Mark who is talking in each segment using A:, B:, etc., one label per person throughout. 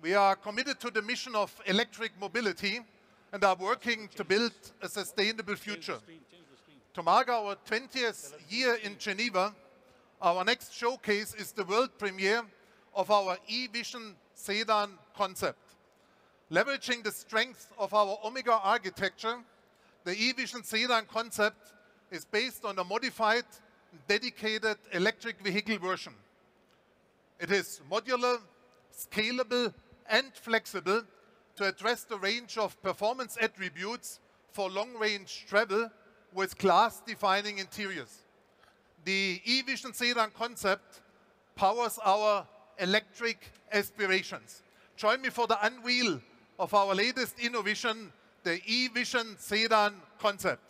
A: We are committed to the mission of electric mobility and are working to build a sustainable future. To mark our 20th year in Geneva, our next showcase is the world premiere of our EVision sedan concept. Leveraging the strength of our Omega architecture, the EVision sedan concept is based on a modified, dedicated electric vehicle version. It is modular, scalable, and flexible to address the range of performance attributes for long-range travel with class-defining interiors. The EVision sedan concept powers our electric aspirations. Join me for the unveil of our latest innovation, the EVision sedan concept.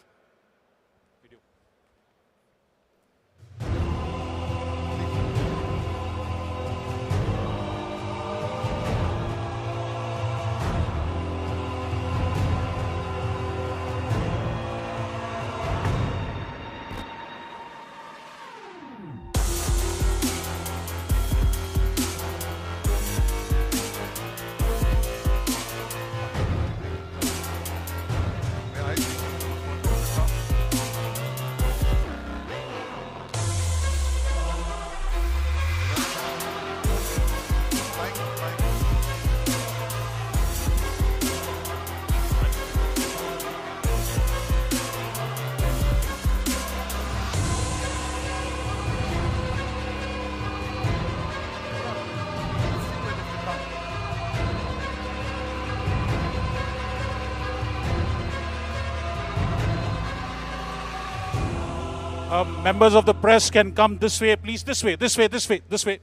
B: Um, members of the press can come this way, please. This way, this way, this way, this way.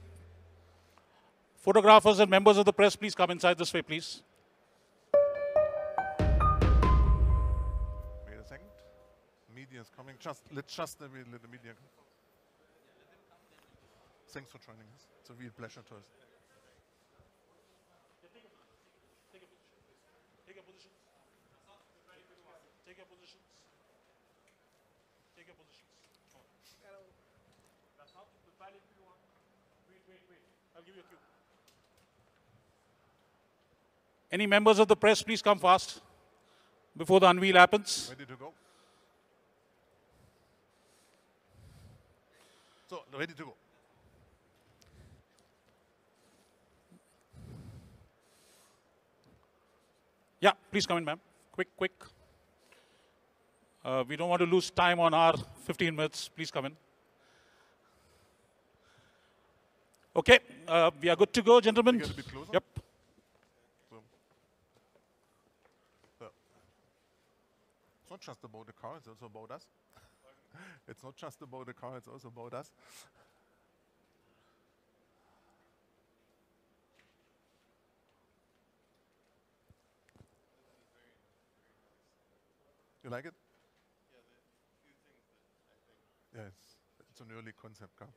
B: Photographers and members of the press, please come inside this way, please.
A: Wait a second. Media is coming. Just let's just let the let the media come. Thanks for joining us. It's a real pleasure to us.
B: Take your positions. Take your positions. Take your positions. That's not the valid view one. Wait, wait, wait. I'll give you a cue. Any members of the press, please come fast before the unveil happens.
A: Ready to go? So, ready to go.
B: Yeah, please come in, ma'am. Quick, quick. Uh, we don't want to lose time on our 15 minutes. Please come in. Okay, uh, we are good to go, gentlemen.
A: Get a bit closer.
B: Yep.
A: So, so. It's not just about the car, it's also about us. it's not just about the car, it's also about us. You like it? Yeah, it's, it's an early concept car.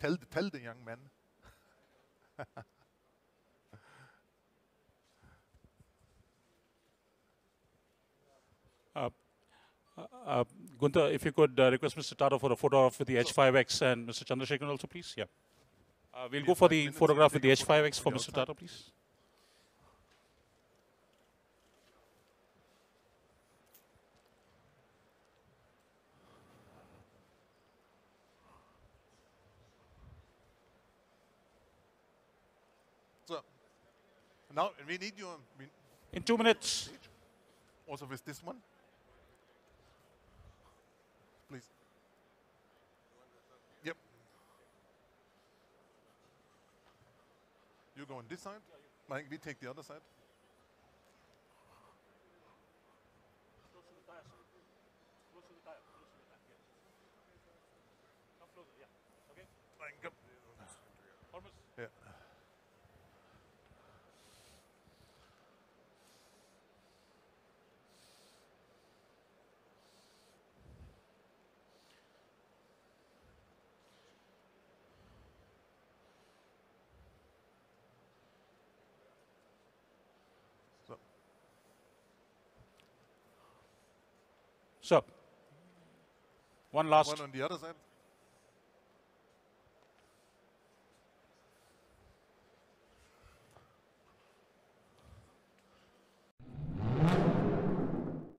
A: Tell, the- tell the young man.
B: Uh, Gunther, if you could uh, request Mr. Tata for a photograph with the H5X and Mr. Chandrasekaran also, please. Yeah. Uh, we'll go for the photograph with the
A: take a photo
B: H5X for Mr. Tata, please.
A: So now we need you we,
B: In two minutes.
A: also with this one. Please. Yep. You go on this side. Mike, we take the other side.
B: So, one last.
A: one on the other side.